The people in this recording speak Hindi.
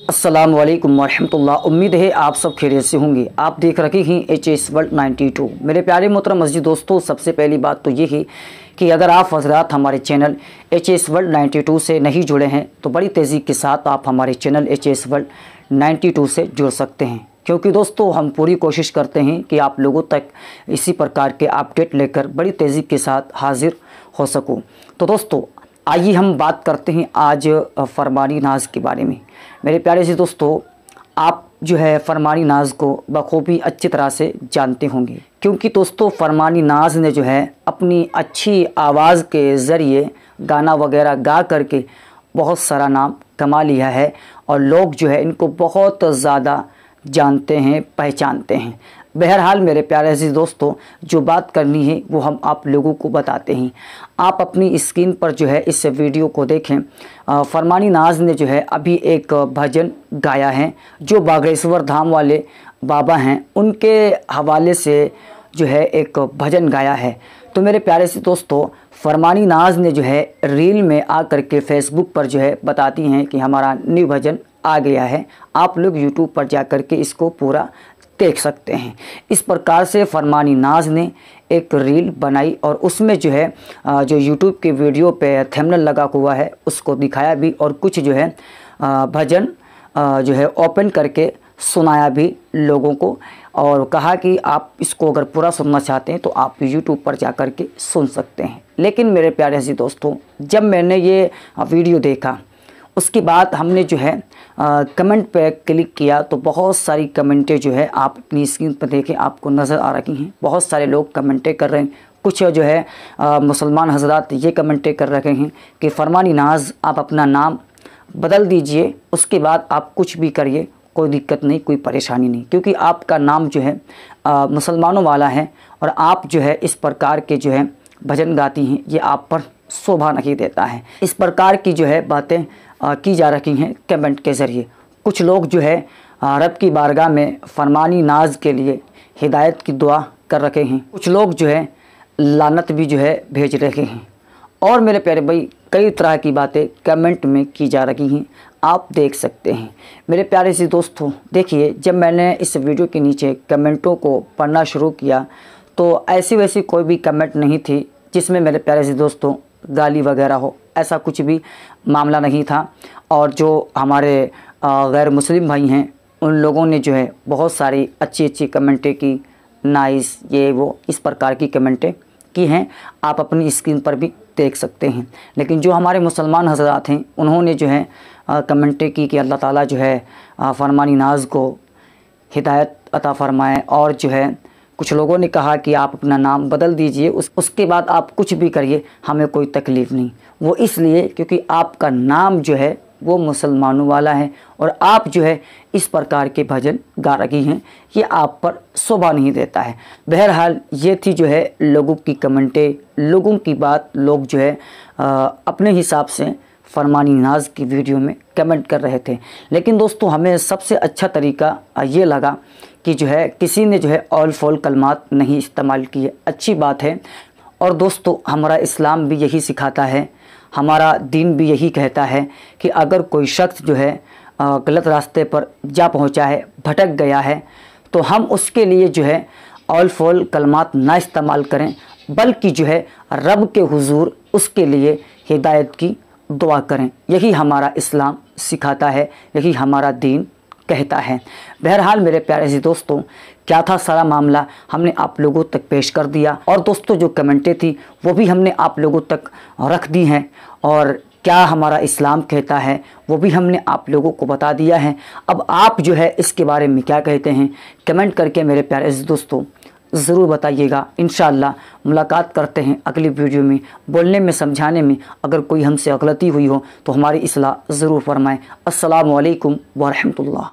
अस्सलाम वालेकुम वरहमतुल्लाह। उम्मीद है आप सब खैरियत से होंगे। आप देख रखे हैं एच एस वर्ल्ड 92 मेरे प्यारे मोहतरम मस्जिद दोस्तों, सबसे पहली बात तो ये है कि अगर आप हजरात हमारे चैनल एच एस वर्ल्ड 92 से नहीं जुड़े हैं तो बड़ी तेज़ी के साथ आप हमारे चैनल एच एस वर्ल्ड 92 से जुड़ सकते हैं। क्योंकि दोस्तों, हम पूरी कोशिश करते हैं कि आप लोगों तक इसी प्रकार के अपडेट लेकर बड़ी तेज़ी के साथ हाजिर हो सकूँ। तो दोस्तों आइए हम बात करते हैं आज फरमानी नाज के बारे में। मेरे प्यारे से दोस्तों, आप जो है फरमानी नाज को बखूबी अच्छी तरह से जानते होंगे। क्योंकि दोस्तों, फरमानी नाज ने जो है अपनी अच्छी आवाज़ के ज़रिए गाना वगैरह गा करके बहुत सारा नाम कमा लिया है और लोग जो है इनको बहुत ज़्यादा जानते हैं, पहचानते हैं। बहरहाल मेरे प्यारे अज़ीज़ दोस्तों, जो बात करनी है, वो हम आप लोगों को बताते हैं। आप अपनी स्क्रीन पर जो है, इस वीडियो को देखें। फरमानी नाज ने जो है, अभी एक भजन गाया है, जो बागेश्वर धाम वाले बाबा हैं, उनके हवाले से जो है, एक भजन गाया है। तो मेरे प्यारे से दोस्तों, फरमानी नाज ने जो है, रील में आ कर के फेसबुक पर जो है, बताती हैं कि हमारा न्यू भजन आ गया है। आप लोग यूट्यूब पर जा कर के इसको पूरा देख सकते हैं। इस प्रकार से फरमानी नाज ने एक रील बनाई और उसमें जो है जो यूट्यूब के वीडियो पे थेमनल लगा हुआ है, उसको दिखाया भी और कुछ जो है भजन जो है ओपन करके सुनाया भी लोगों को और कहा कि आप इसको अगर पूरा सुनना चाहते हैं तो आप यूट्यूब पर जा कर के सुन सकते हैं। लेकिन मेरे प्यारे हसी दोस्तों, जब मैंने ये वीडियो देखा, उसके बाद हमने जो है कमेंट पे क्लिक किया तो बहुत सारी कमेंटें जो है आप अपनी स्क्रीन पर देखें, आपको नज़र आ रही हैं। बहुत सारे लोग कमेंटें कर रहे हैं। कुछ जो है मुसलमान हजरात ये कमेंटें कर रहे हैं कि फरमानी नाज, आप अपना नाम बदल दीजिए, उसके बाद आप कुछ भी करिए, कोई दिक्कत नहीं, कोई परेशानी नहीं। क्योंकि आपका नाम जो है मुसलमानों वाला है और आप जो है इस प्रकार के जो है भजन गाती हैं, ये आप पर शोभा नहीं देता है। इस प्रकार की जो है बातें की जा रही हैं कमेंट के ज़रिए। कुछ लोग जो है रब की बारगाह में फरमानी नाज के लिए हिदायत की दुआ कर रखे हैं। कुछ लोग जो है, लानत भी जो है भेज रहे हैं। और मेरे प्यारे भाई, कई तरह की बातें कमेंट में की जा रही हैं। आप देख सकते हैं। मेरे प्यारे से दोस्तों, देखिए, जब मैंने इस वीडियो के नीचे कमेंटों को पढ़ना शुरू किया तो ऐसी वैसी कोई भी कमेंट नहीं थी जिसमें मेरे प्यारे से दोस्तों गाली वगैरह हो। ऐसा कुछ भी मामला नहीं था। और जो हमारे गैर मुस्लिम भाई हैं, उन लोगों ने जो है बहुत सारी अच्छी अच्छी कमेंटें की, नाइस, ये, वो, इस प्रकार की कमेंटें की हैं। आप अपनी स्क्रीन पर भी देख सकते हैं। लेकिन जो हमारे मुसलमान हजरात हैं, उन्होंने जो है कमेंटें की कि अल्लाह ताला जो है फरमानी नाज को हिदायत अता फ़रमाएँ और जो है कुछ लोगों ने कहा कि आप अपना नाम बदल दीजिए उस उसके बाद आप कुछ भी करिए हमें कोई तकलीफ़ नहीं। वो इसलिए क्योंकि आपका नाम जो है वो मुसलमानों वाला है और आप जो है इस प्रकार के भजन गा रही हैं ये आप पर शोभा नहीं देता है। बहरहाल ये थी जो है लोगों की कमेंटें लोगों की बात लोग जो है आ, अपने हिसाब से फरमानी नाज की वीडियो में कमेंट कर रहे थे। लेकिन दोस्तों, हमें सबसे अच्छा तरीका ये लगा कि जो है, किसी ने जो है, ऑल फॉल कलमात नहीं इस्तेमाल किए। अच्छी बात है। और दोस्तों, हमारा इस्लाम भी यही सिखाता है। हमारा दीन भी यही कहता है कि अगर कोई शख्स जो है गलत रास्ते पर जा पहुँचा है, भटक गया है तो हम उसके लिए जो है, ऑल फॉल कलमात ना इस्तेमाल करें, बल्कि जो है, रब के हुजूर उसके लिए हिदायत की दुआ करें। यही हमारा इस्लाम सिखाता है, यही हमारा दीन कहता है। बहरहाल मेरे प्यारे से दोस्तों, क्या था सारा मामला? हमने आप लोगों तक पेश कर दिया और दोस्तों जो कमेंटें थी, वो भी हमने आप लोगों तक रख दी हैं। और क्या हमारा इस्लाम कहता है, वो भी हमने आप लोगों को बता दिया है। अब आप जो है इसके बारे में क्या कहते हैं? कमेंट करके मेरे प्यारे दोस्तों ज़रूर बताइएगा। इन मुलाकात करते हैं अगली वीडियो में। बोलने में, समझाने में अगर कोई हमसे गलती हुई हो तो हमारी असलाह ज़रूर फरमाएँ। असलकम वरहमल